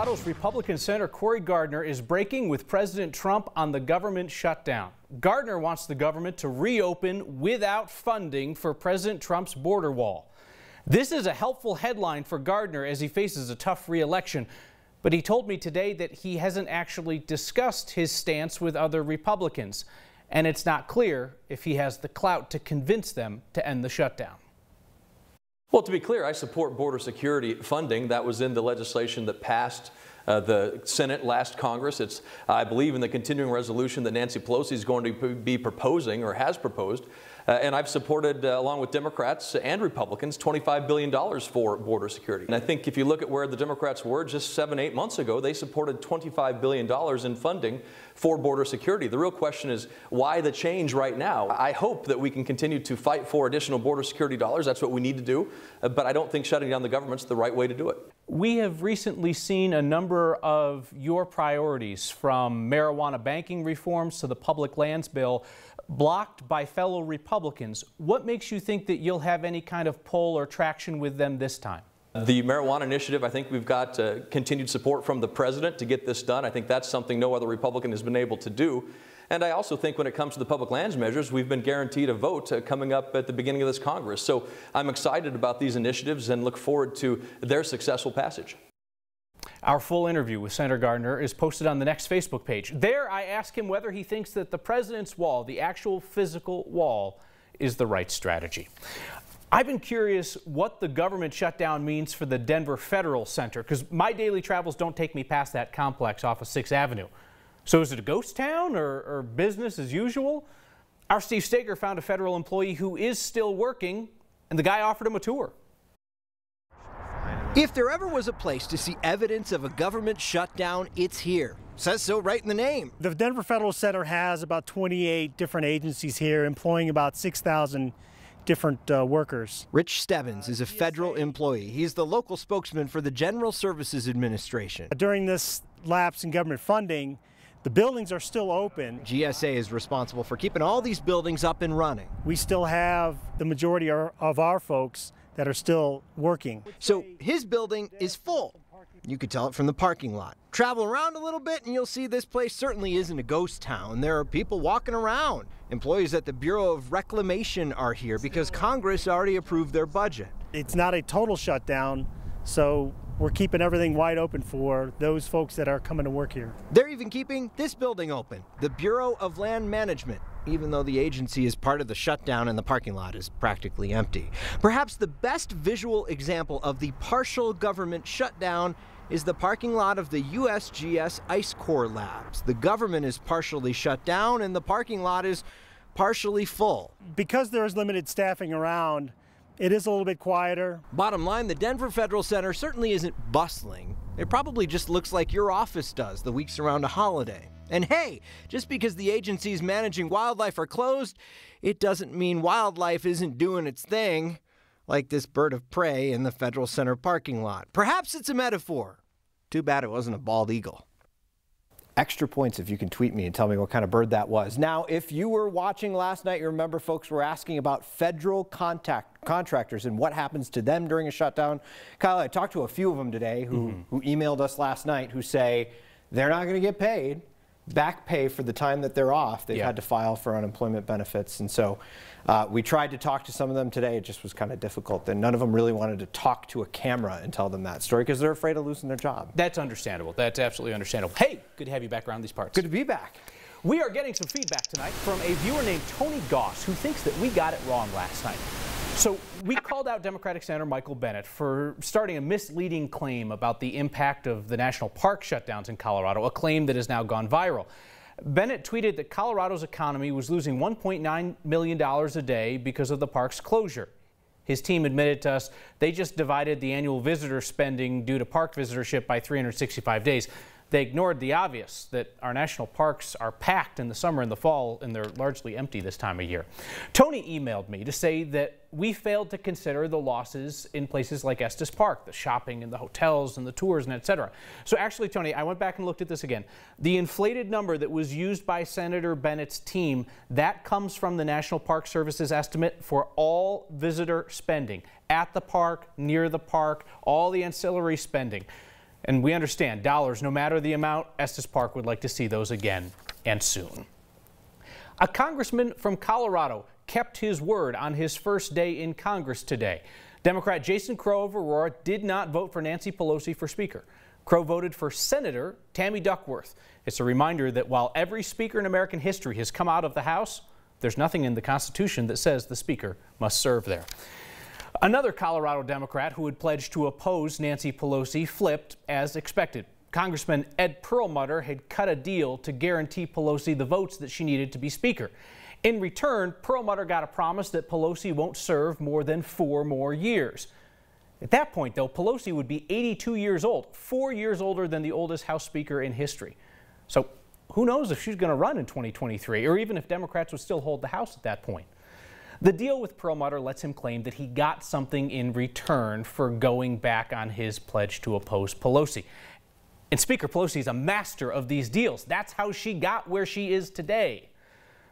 Colorado's Republican Senator Cory Gardner is breaking with President Trump on the government shutdown. Gardner wants the government to reopen without funding for President Trump's border wall. This is a helpful headline for Gardner as he faces a tough reelection, but he told me today that he hasn't actually discussed his stance with other Republicans, and it's not clear if he has the clout to convince them to end the shutdown. Well, to be clear, I support border security funding. That was in the legislation that passed uh, the Senate last Congress. It's, I believe, in the continuing resolution that Nancy Pelosi is going to be proposing or has proposed. Uh, and I've supported, uh, along with Democrats and Republicans, $25 billion for border security. And I think if you look at where the Democrats were just seven, eight months ago, they supported $25 billion in funding for border security. The real question is why the change right now? I hope that we can continue to fight for additional border security dollars. That's what we need to do. Uh, but I don't think shutting down the government's the right way to do it. We have recently seen a number of your priorities from marijuana banking reforms to the public lands bill blocked by fellow Republicans. What makes you think that you'll have any kind of pull or traction with them this time? The marijuana initiative, I think we've got uh, continued support from the president to get this done. I think that's something no other Republican has been able to do. And I also think when it comes to the public lands measures, we've been guaranteed a vote uh, coming up at the beginning of this Congress. So I'm excited about these initiatives and look forward to their successful passage. Our full interview with Senator Gardner is posted on the next Facebook page. There, I ask him whether he thinks that the president's wall, the actual physical wall, is the right strategy. I've been curious what the government shutdown means for the Denver Federal Center because my daily travels don't take me past that complex off of 6th Avenue. So is it a ghost town or, or business as usual? Our Steve Staeger found a federal employee who is still working and the guy offered him a tour. If there ever was a place to see evidence of a government shutdown, it's here. Says so right in the name. The Denver Federal Center has about 28 different agencies here employing about 6,000 different uh, workers. Rich Stebbins is a federal employee. He's the local spokesman for the General Services Administration. During this lapse in government funding, the buildings are still open. GSA is responsible for keeping all these buildings up and running. We still have the majority of our folks that are still working. So his building is full. You could tell it from the parking lot. Travel around a little bit and you'll see this place certainly isn't a ghost town. There are people walking around. Employees at the Bureau of Reclamation are here because Congress already approved their budget. It's not a total shutdown, so we're keeping everything wide open for those folks that are coming to work here. They're even keeping this building open, the Bureau of Land Management even though the agency is part of the shutdown and the parking lot is practically empty. Perhaps the best visual example of the partial government shutdown is the parking lot of the USGS Ice Core Labs. The government is partially shut down and the parking lot is partially full. Because there is limited staffing around, it is a little bit quieter. Bottom line, the Denver Federal Center certainly isn't bustling. It probably just looks like your office does the weeks around a holiday. And hey, just because the agencies managing wildlife are closed, it doesn't mean wildlife isn't doing its thing, like this bird of prey in the Federal Center parking lot. Perhaps it's a metaphor. Too bad it wasn't a bald eagle. Extra points if you can tweet me and tell me what kind of bird that was. Now, if you were watching last night, you remember folks were asking about federal contact contractors and what happens to them during a shutdown. Kyle, I talked to a few of them today who, mm -hmm. who emailed us last night who say they're not going to get paid back pay for the time that they're off. They've yeah. had to file for unemployment benefits. And so uh, we tried to talk to some of them today. It just was kind of difficult. And none of them really wanted to talk to a camera and tell them that story because they're afraid of losing their job. That's understandable. That's absolutely understandable. Hey, good to have you back around these parts. Good to be back. We are getting some feedback tonight from a viewer named Tony Goss who thinks that we got it wrong last night. So we called out Democratic Senator Michael Bennet for starting a misleading claim about the impact of the national park shutdowns in Colorado, a claim that has now gone viral. Bennet tweeted that Colorado's economy was losing $1.9 million a day because of the park's closure. His team admitted to us they just divided the annual visitor spending due to park visitorship by 365 days. They ignored the obvious that our national parks are packed in the summer and the fall and they're largely empty this time of year. Tony emailed me to say that we failed to consider the losses in places like Estes Park, the shopping and the hotels and the tours and etc. So actually, Tony, I went back and looked at this again. The inflated number that was used by Senator Bennet's team, that comes from the National Park Service's estimate for all visitor spending at the park, near the park, all the ancillary spending. And we understand dollars, no matter the amount, Estes Park would like to see those again and soon. A congressman from Colorado kept his word on his first day in Congress today. Democrat Jason Crow of Aurora did not vote for Nancy Pelosi for Speaker. Crow voted for Senator Tammy Duckworth. It's a reminder that while every speaker in American history has come out of the House, there's nothing in the Constitution that says the Speaker must serve there. Another Colorado Democrat who had pledged to oppose Nancy Pelosi flipped as expected. Congressman Ed Perlmutter had cut a deal to guarantee Pelosi the votes that she needed to be Speaker. In return, Perlmutter got a promise that Pelosi won't serve more than four more years. At that point, though, Pelosi would be 82 years old, four years older than the oldest House Speaker in history. So who knows if she's going to run in 2023 or even if Democrats would still hold the House at that point. The deal with Perlmutter lets him claim that he got something in return for going back on his pledge to oppose Pelosi. And Speaker Pelosi is a master of these deals. That's how she got where she is today.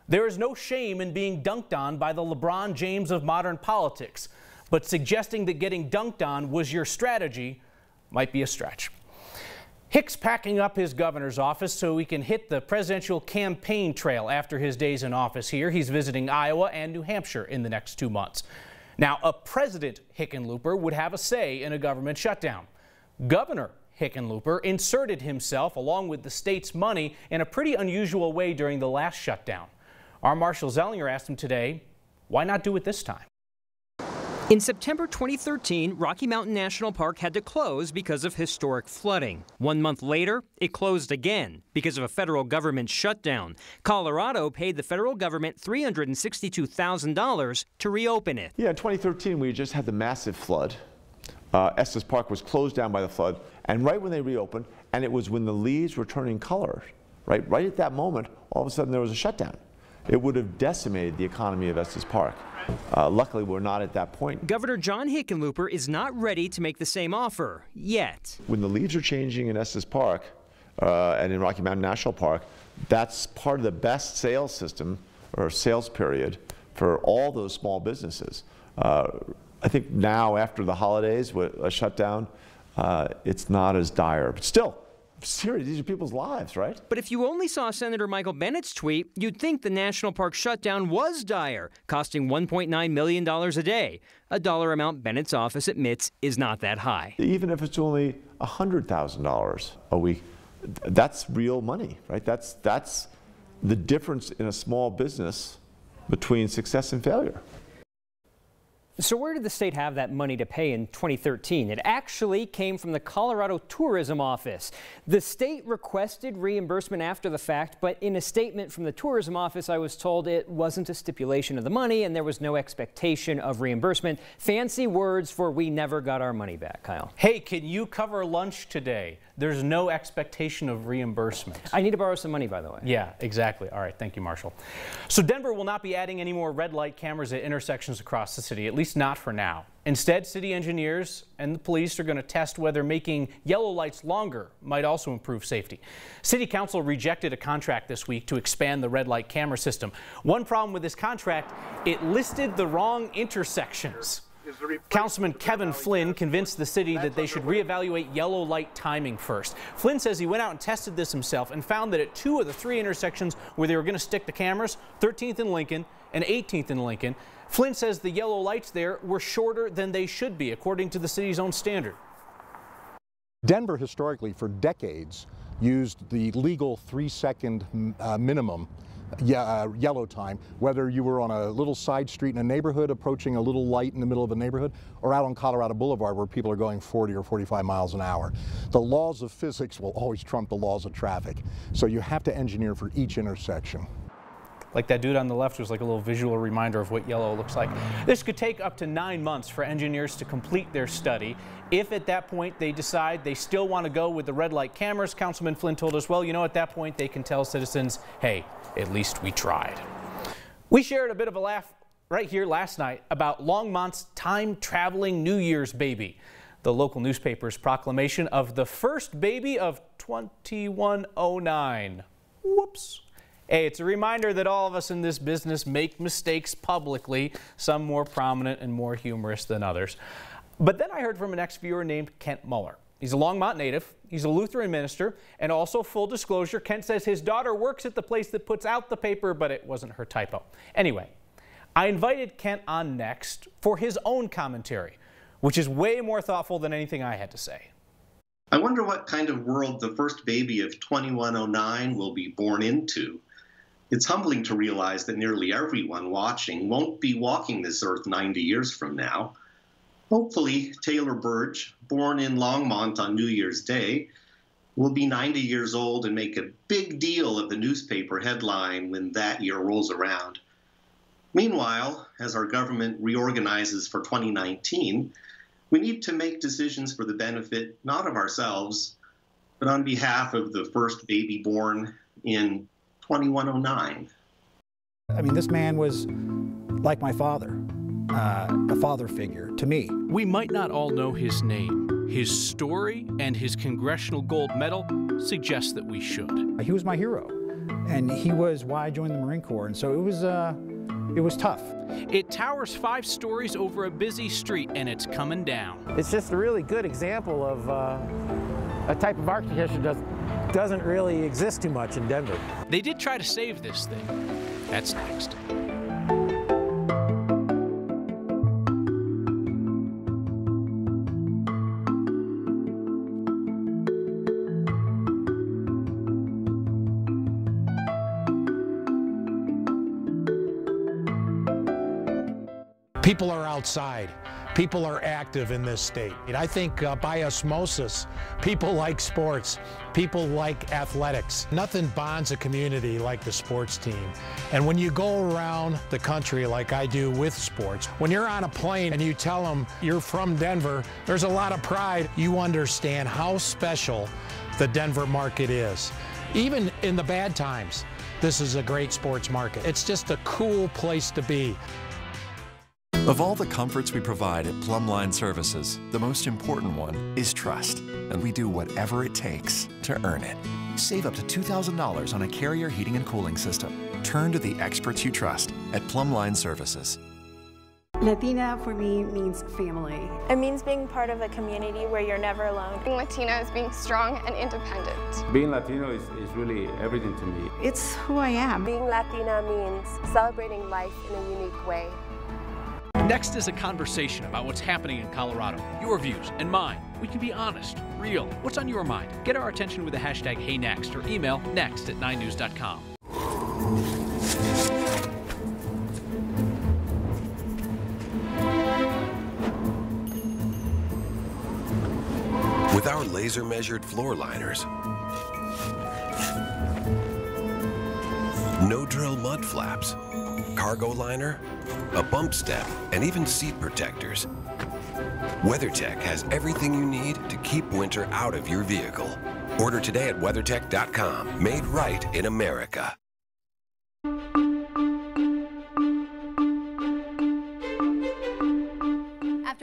There is no shame in being dunked on by the LeBron James of modern politics, but suggesting that getting dunked on was your strategy might be a stretch. Hick's packing up his governor's office so he can hit the presidential campaign trail after his days in office here. He's visiting Iowa and New Hampshire in the next two months. Now, a President Hickenlooper would have a say in a government shutdown. Governor Hickenlooper inserted himself along with the state's money in a pretty unusual way during the last shutdown. Our Marshall Zelinger asked him today, why not do it this time? In September 2013, Rocky Mountain National Park had to close because of historic flooding. One month later, it closed again because of a federal government shutdown. Colorado paid the federal government $362,000 to reopen it. Yeah, in 2013, we just had the massive flood. Uh, Estes Park was closed down by the flood, and right when they reopened, and it was when the leaves were turning color, right? Right at that moment, all of a sudden there was a shutdown. It would have decimated the economy of Estes Park. Uh, luckily, we're not at that point. Governor John Hickenlooper is not ready to make the same offer yet. When the leaves are changing in Estes Park uh, and in Rocky Mountain National Park, that's part of the best sales system or sales period for all those small businesses. Uh, I think now, after the holidays, with a shutdown, uh, it's not as dire. But still, serious. These are people's lives, right? But if you only saw Senator Michael Bennet's tweet, you'd think the national park shutdown was dire, costing $1.9 million a day, a dollar amount Bennet's office admits is not that high. Even if it's only $100,000 a week, that's real money, right? That's, that's the difference in a small business between success and failure. So where did the state have that money to pay in 2013? It actually came from the Colorado Tourism Office. The state requested reimbursement after the fact, but in a statement from the Tourism Office, I was told it wasn't a stipulation of the money and there was no expectation of reimbursement. Fancy words for we never got our money back, Kyle. Hey, can you cover lunch today? There's no expectation of reimbursement. I need to borrow some money, by the way. Yeah, exactly. All right, thank you, Marshall. So Denver will not be adding any more red light cameras at intersections across the city, at least not for now. Instead, city engineers and the police are going to test whether making yellow lights longer might also improve safety. City Council rejected a contract this week to expand the red light camera system. One problem with this contract, it listed the wrong intersections. Councilman Kevin Flynn convinced the city that they should reevaluate yellow light timing first. Flynn says he went out and tested this himself and found that at two of the three intersections where they were going to stick the cameras, 13th and Lincoln and 18th and Lincoln, Flynn says the yellow lights there were shorter than they should be, according to the city's own standard. Denver historically, for decades, used the legal three second uh, minimum Uh, yellow time, whether you were on a little side street in a neighborhood approaching a little light in the middle of a neighborhood, or out on Colorado Boulevard where people are going 40 or 45 miles an hour. The laws of physics will always trump the laws of traffic, so you have to engineer for each intersection. Like that dude on the left was like a little visual reminder of what yellow looks like. This could take up to nine months for engineers to complete their study. If at that point they decide they still want to go with the red light cameras, Councilman Flynn told us, well, you know, at that point they can tell citizens, hey, at least we tried. We shared a bit of a laugh right here last night about Longmont's time traveling New Year's baby. The local newspaper's proclamation of the first baby of 2109. Whoops. Hey, it's a reminder that all of us in this business make mistakes publicly, some more prominent and more humorous than others. But then I heard from an ex-viewer named Kent Muller. He's a Longmont native. He's a Lutheran minister. And also, full disclosure, Kent says his daughter works at the place that puts out the paper, but it wasn't her typo. Anyway, I invited Kent on next for his own commentary, which is way more thoughtful than anything I had to say. I wonder what kind of world the first baby of 2109 will be born into. It's humbling to realize that nearly everyone watching won't be walking this earth 90 years from now. Hopefully, Taylor Burge, born in Longmont on New Year's Day, will be 90 years old and make a big deal of the newspaper headline when that year rolls around. Meanwhile, as our government reorganizes for 2019, we need to make decisions for the benefit not of ourselves, but on behalf of the first baby born in 2109. I mean, this man was like my father, uh, a father figure to me. We might not all know his name. His story and his Congressional Gold Medal suggest that we should. He was my hero, and he was why I joined the Marine Corps, and so it was, uh, it was tough. It towers five stories over a busy street, and it's coming down. It's just a really good example of uh, a type of architecture that doesn't really exist too much in Denver. They did try to save this thing. That's next. People are outside. People are active in this state. And I think uh, by osmosis, people like sports. People like athletics. Nothing bonds a community like the sports team. And when you go around the country like I do with sports, when you're on a plane and you tell them you're from Denver, there's a lot of pride. You understand how special the Denver market is. Even in the bad times, this is a great sports market. It's just a cool place to be. Of all the comforts we provide at Plumbline Services, the most important one is trust, and we do whatever it takes to earn it. Save up to $2,000 on a carrier heating and cooling system. Turn to the experts you trust at Plumbline Services. Latina for me means family. It means being part of a community where you're never alone. Being Latina is being strong and independent. Being Latino is, is really everything to me. It's who I am. Being Latina means celebrating life in a unique way. Next is a conversation about what's happening in Colorado. Your views and mine. We can be honest, real. What's on your mind? Get our attention with the hashtag HeyNext or email next at 9news.com. With our laser measured floor liners, no drill mud flaps, cargo liner, a bump step, and even seat protectors. WeatherTech has everything you need to keep winter out of your vehicle. Order today at WeatherTech.com. Made right in America.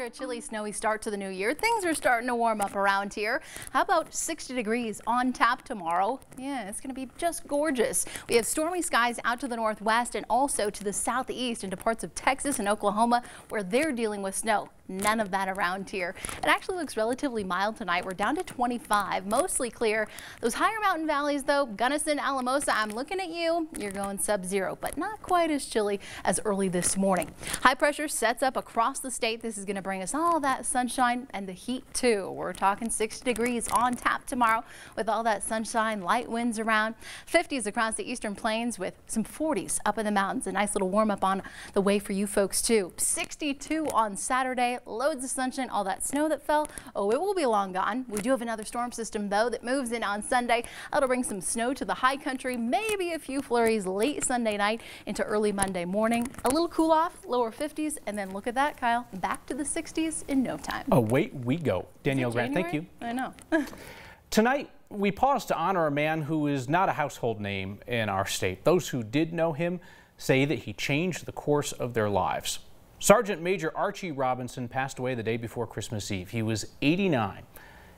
A chilly, snowy start to the new year, things are starting to warm up around here. How about 60 degrees on tap tomorrow? Yeah, it's going to be just gorgeous. We have stormy skies out to the northwest and also to the southeast into parts of Texas and Oklahoma where they're dealing with snow. None of that around here. It actually looks relatively mild tonight. We're down to 25, mostly clear. Those higher mountain valleys, though, Gunnison, Alamosa, I'm looking at you. You're going sub-zero, but not quite as chilly as early this morning. High pressure sets up across the state. This is going to bring us all that sunshine and the heat, too. We're talking 60 degrees on tap tomorrow with all that sunshine, light winds around. 50s across the eastern plains with some 40s up in the mountains. A nice little warm up on the way for you folks, too. 62 on Saturday loads of sunshine, all that snow that fell, oh, it will be long gone. We do have another storm system, though, that moves in on Sunday. That'll bring some snow to the high country, maybe a few flurries late Sunday night into early Monday morning. A little cool off, lower 50s, and then look at that, Kyle, back to the 60s in no time. Oh, away we go. Danielle Grant, thank you. I know. Tonight, we pause to honor a man who is not a household name in our state. Those who did know him say that he changed the course of their lives. Sergeant Major Archie Robinson passed away the day before Christmas Eve. He was 89.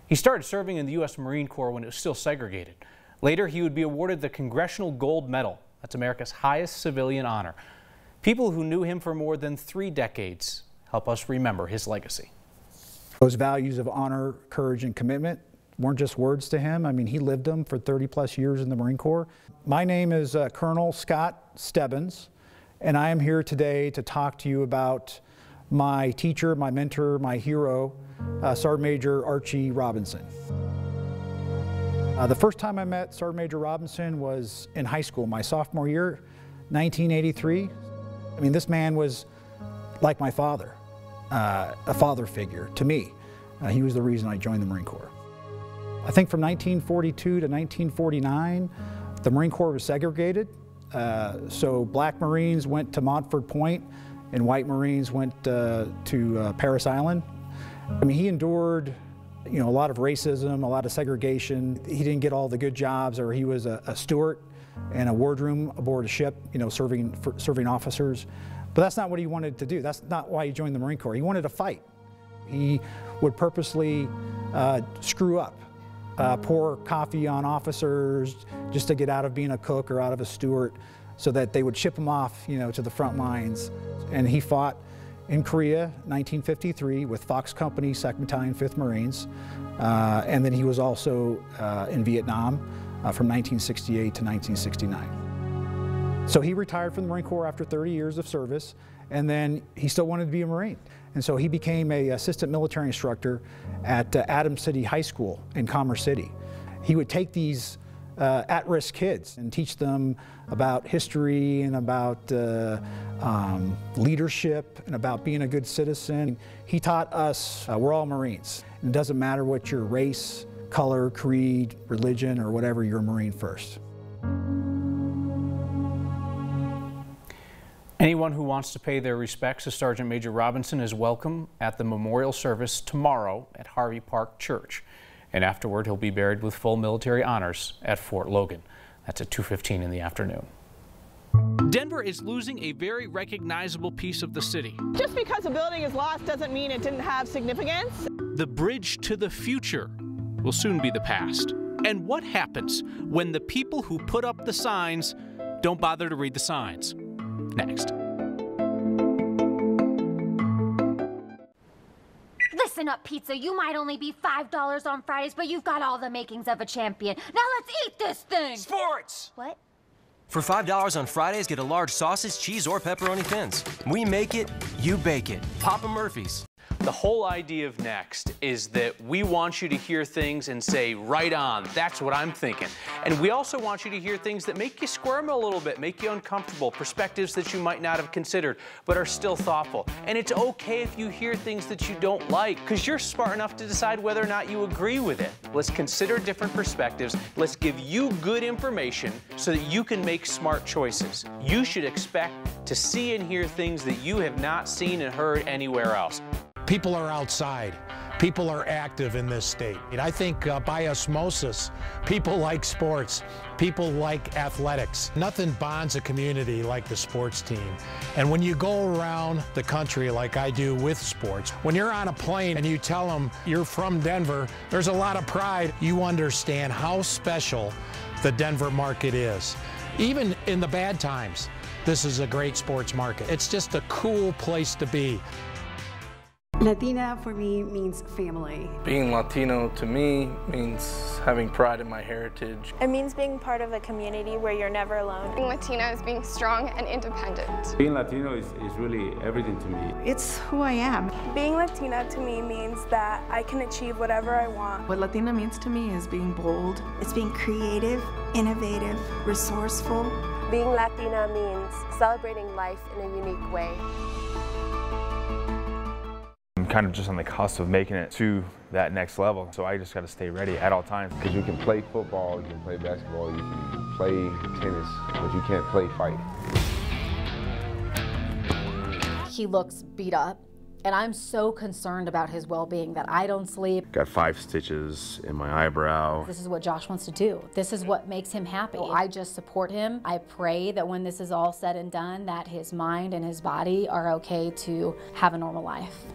He started serving in the U.S. Marine Corps when it was still segregated. Later, he would be awarded the Congressional Gold Medal. That's America's highest civilian honor. People who knew him for more than three decades help us remember his legacy. Those values of honor, courage, and commitment weren't just words to him. I mean, he lived them for 30 plus years in the Marine Corps. My name is uh, Colonel Scott Stebbins, and I am here today to talk to you about my teacher, my mentor, my hero, uh, Sergeant Major Archie Robinson. Uh, the first time I met Sergeant Major Robinson was in high school, my sophomore year, 1983. I mean, this man was like my father, uh, a father figure to me. Uh, he was the reason I joined the Marine Corps. I think from 1942 to 1949, the Marine Corps was segregated. Uh, so black Marines went to Montford Point and white Marines went uh, to uh, Parris Island. I mean, he endured you know, a lot of racism, a lot of segregation. He didn't get all the good jobs, or he was a, a steward in a wardroom aboard a ship, you know, serving, serving officers. But that's not what he wanted to do. That's not why he joined the Marine Corps. He wanted to fight. He would purposely uh, screw up, uh, pour coffee on officers just to get out of being a cook or out of a steward so that they would ship him off, you know, to the front lines. And he fought in Korea, 1953, with Fox Company, 2nd Battalion, 5th Marines. Uh, and then he was also uh, in Vietnam uh, from 1968 to 1969. So he retired from the Marine Corps after 30 years of service, and then he still wanted to be a Marine. And so he became a assistant military instructor at uh, Adams City High School in Commerce City. He would take these uh, at-risk kids and teach them about history and about uh, um, leadership and about being a good citizen. He taught us, uh, we're all Marines. It doesn't matter what your race, color, creed, religion, or whatever, you're a Marine first. Anyone who wants to pay their respects to Sergeant Major Robinson is welcome at the memorial service tomorrow at Harvey Park Church and afterward he'll be buried with full military honors at Fort Logan. That's at 2.15 in the afternoon. Denver is losing a very recognizable piece of the city. Just because a building is lost doesn't mean it didn't have significance. The bridge to the future will soon be the past. And what happens when the people who put up the signs don't bother to read the signs? Next. Listen up, pizza. You might only be $5 on Fridays, but you've got all the makings of a champion. Now let's eat this thing! Sports! What? For $5 on Fridays, get a large sausage, cheese, or pepperoni thins. We make it, you bake it. Papa Murphy's. The whole idea of Next is that we want you to hear things and say, right on, that's what I'm thinking. And we also want you to hear things that make you squirm a little bit, make you uncomfortable, perspectives that you might not have considered, but are still thoughtful. And it's okay if you hear things that you don't like, because you're smart enough to decide whether or not you agree with it. Let's consider different perspectives. Let's give you good information so that you can make smart choices. You should expect to see and hear things that you have not seen and heard anywhere else. People are outside. People are active in this state. And I think uh, by osmosis, people like sports. People like athletics. Nothing bonds a community like the sports team. And when you go around the country like I do with sports, when you're on a plane and you tell them you're from Denver, there's a lot of pride. You understand how special the Denver market is. Even in the bad times, this is a great sports market. It's just a cool place to be. Latina for me means family. Being Latino to me means having pride in my heritage. It means being part of a community where you're never alone. Being Latina is being strong and independent. Being Latino is, is really everything to me. It's who I am. Being Latina to me means that I can achieve whatever I want. What Latina means to me is being bold. It's being creative, innovative, resourceful. Being Latina means celebrating life in a unique way. I'm kind of just on the cusp of making it to that next level, so I just got to stay ready at all times. Because you can play football, you can play basketball, you can play tennis, but you can't play fight. He looks beat up, and I'm so concerned about his well-being that I don't sleep. Got five stitches in my eyebrow. This is what Josh wants to do. This is what makes him happy. I just support him. I pray that when this is all said and done, that his mind and his body are okay to have a normal life.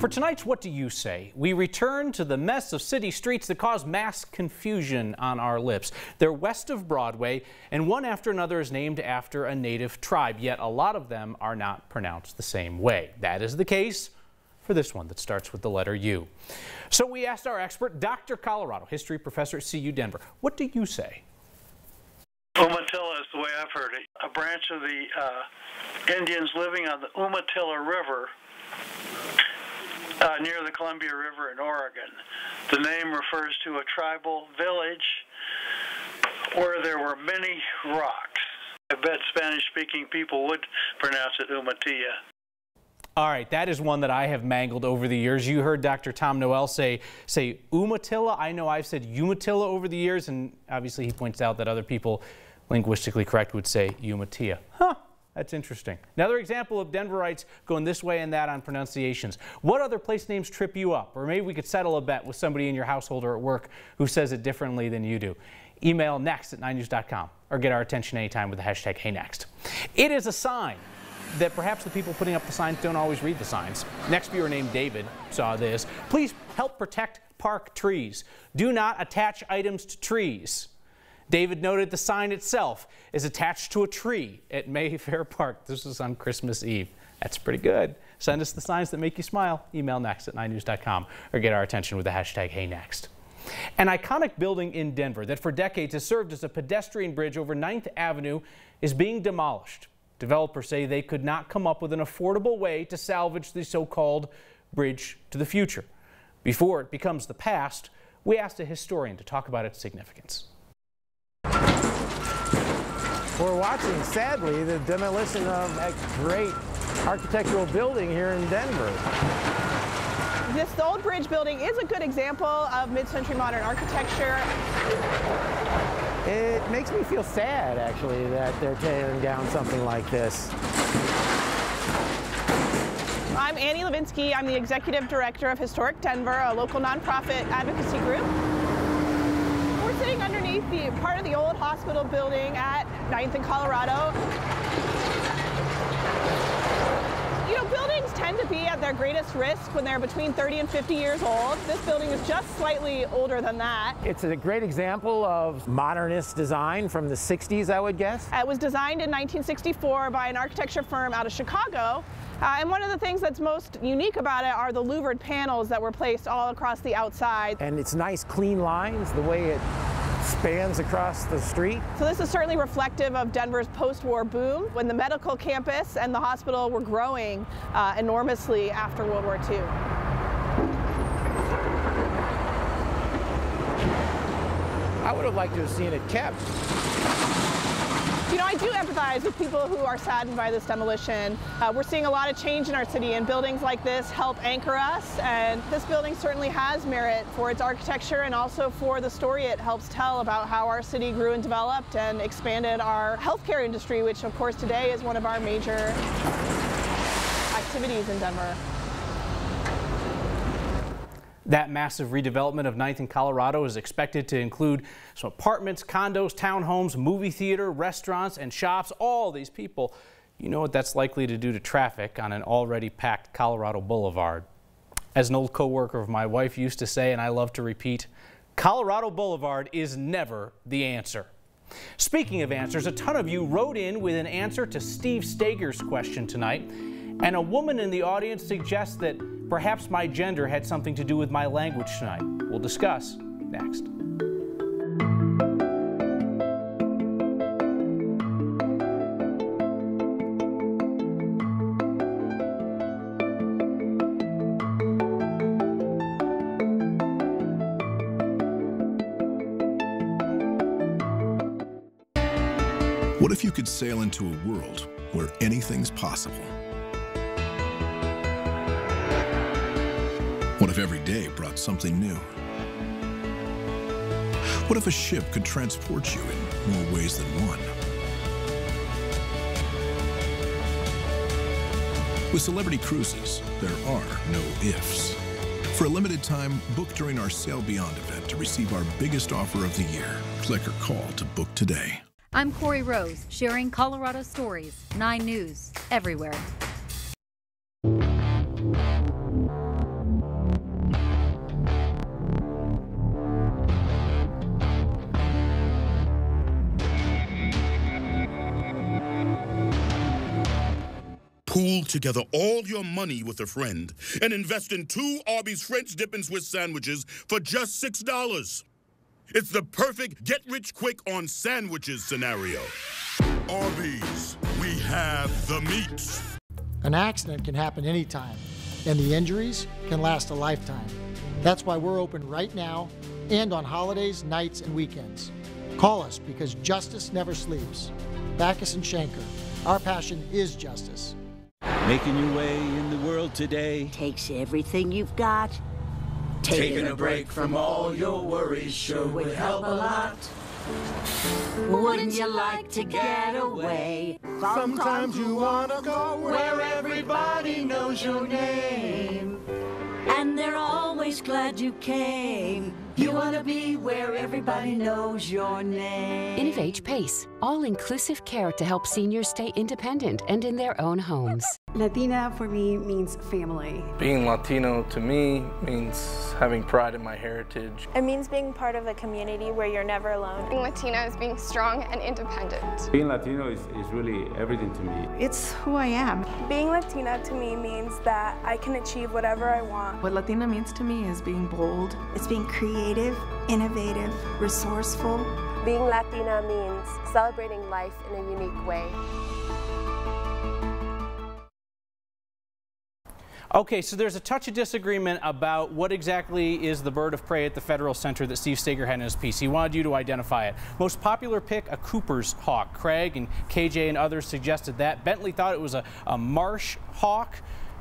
For tonight's What Do You Say, we return to the mess of city streets that cause mass confusion on our lips. They're west of Broadway, and one after another is named after a native tribe, yet a lot of them are not pronounced the same way. That is the case for this one that starts with the letter U. So we asked our expert, Dr. Colorado, history professor at CU Denver, what do you say? Umatilla is the way I've heard it. A branch of the uh, Indians living on the Umatilla River uh, near the Columbia River in Oregon. The name refers to a tribal village where there were many rocks. I bet Spanish-speaking people would pronounce it Umatilla. All right, that is one that I have mangled over the years. You heard Dr. Tom Noel say say Umatilla. I know I've said Umatilla over the years, and obviously he points out that other people, linguistically correct, would say Umatilla. Huh. That's interesting. Another example of Denverites going this way and that on pronunciations. What other place names trip you up? Or maybe we could settle a bet with somebody in your household or at work who says it differently than you do. Email next at 9news.com or get our attention anytime with the hashtag HeyNext. It is a sign that perhaps the people putting up the signs don't always read the signs. Next viewer named David saw this. Please help protect park trees. Do not attach items to trees. David noted the sign itself is attached to a tree at Mayfair Park. This was on Christmas Eve. That's pretty good. Send us the signs that make you smile. Email next at 9news.com or get our attention with the hashtag HeyNext. An iconic building in Denver that for decades has served as a pedestrian bridge over 9th Avenue is being demolished. Developers say they could not come up with an affordable way to salvage the so-called bridge to the future. Before it becomes the past, we asked a historian to talk about its significance. We're watching, sadly, the demolition of a great architectural building here in Denver. This old bridge building is a good example of mid-century modern architecture. It makes me feel sad, actually, that they're tearing down something like this. I'm Annie Levinsky. I'm the Executive Director of Historic Denver, a local nonprofit advocacy group underneath the part of the old hospital building at 9th and Colorado. You know, buildings tend to be at their greatest risk when they're between 30 and 50 years old. This building is just slightly older than that. It's a great example of modernist design from the 60s, I would guess. It was designed in 1964 by an architecture firm out of Chicago. Uh, and one of the things that's most unique about it are the louvered panels that were placed all across the outside. And it's nice clean lines, the way it spans across the street. So this is certainly reflective of Denver's post-war boom when the medical campus and the hospital were growing uh, enormously after World War II. I would have liked to have seen it kept. You know, I do empathize with people who are saddened by this demolition. Uh, we're seeing a lot of change in our city, and buildings like this help anchor us. And this building certainly has merit for its architecture and also for the story it helps tell about how our city grew and developed and expanded our healthcare industry, which, of course, today is one of our major activities in Denver. That massive redevelopment of 9th and Colorado is expected to include some apartments, condos, townhomes, movie theater, restaurants, and shops. All these people, you know what that's likely to do to traffic on an already packed Colorado Boulevard. As an old coworker of my wife used to say, and I love to repeat, Colorado Boulevard is never the answer. Speaking of answers, a ton of you wrote in with an answer to Steve Staeger's question tonight, and a woman in the audience suggests that Perhaps my gender had something to do with my language tonight. We'll discuss next. What if you could sail into a world where anything's possible? What if every day brought something new? What if a ship could transport you in more ways than one? With Celebrity Cruises, there are no ifs. For a limited time, book during our Sail Beyond event to receive our biggest offer of the year. Click or call to book today. I'm Corey Rose, sharing Colorado stories, 9 News, everywhere. Pool together all your money with a friend and invest in two Arby's French dip and Swiss sandwiches for just $6. It's the perfect get rich quick on sandwiches scenario. Arby's, we have the meats. An accident can happen anytime, and the injuries can last a lifetime. That's why we're open right now and on holidays, nights, and weekends. Call us because justice never sleeps. Bachus and Schanker, our passion is justice. Making your way in the world today takes everything you've got. Taking a break from all your worries sure would help a lot. Wouldn't you like to get away? Sometimes you wanna go where everybody knows your name. And they're always glad you came. You want to be where everybody knows your name. InnovAge PACE, all inclusive care to help seniors stay independent and in their own homes. Latina for me means family. Being Latino to me means having pride in my heritage. It means being part of a community where you're never alone. Being Latina is being strong and independent. Being Latino is, is really everything to me. It's who I am. Being Latina to me means that I can achieve whatever I want. What Latina means to me is being bold. It's being creative, innovative, resourceful. Being Latina means celebrating life in a unique way. Okay, so there's a touch of disagreement about what exactly is the bird of prey at the Federal Center that Steve Staeger had in his piece. He wanted you to identify it. Most popular pick, a Cooper's hawk. Craig and KJ and others suggested that. Bentley thought it was a, a marsh hawk.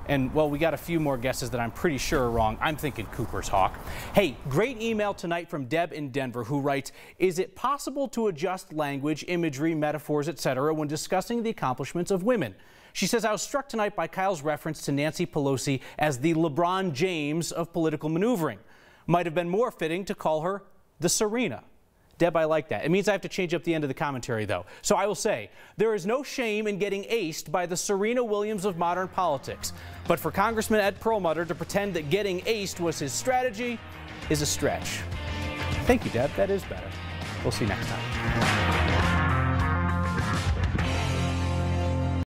And well, we got a few more guesses that I'm pretty sure are wrong. I'm thinking Cooper's Hawk. Hey, great email tonight from Deb in Denver who writes, is it possible to adjust language, imagery, metaphors, etc. when discussing the accomplishments of women? She says, I was struck tonight by Kyle's reference to Nancy Pelosi as the LeBron James of political maneuvering. Might have been more fitting to call her the Serena. Deb, I like that. It means I have to change up the end of the commentary, though. So I will say, there is no shame in getting aced by the Serena Williams of modern politics. But for Congressman Ed Perlmutter to pretend that getting aced was his strategy is a stretch. Thank you, Deb. That is better. We'll see you next time.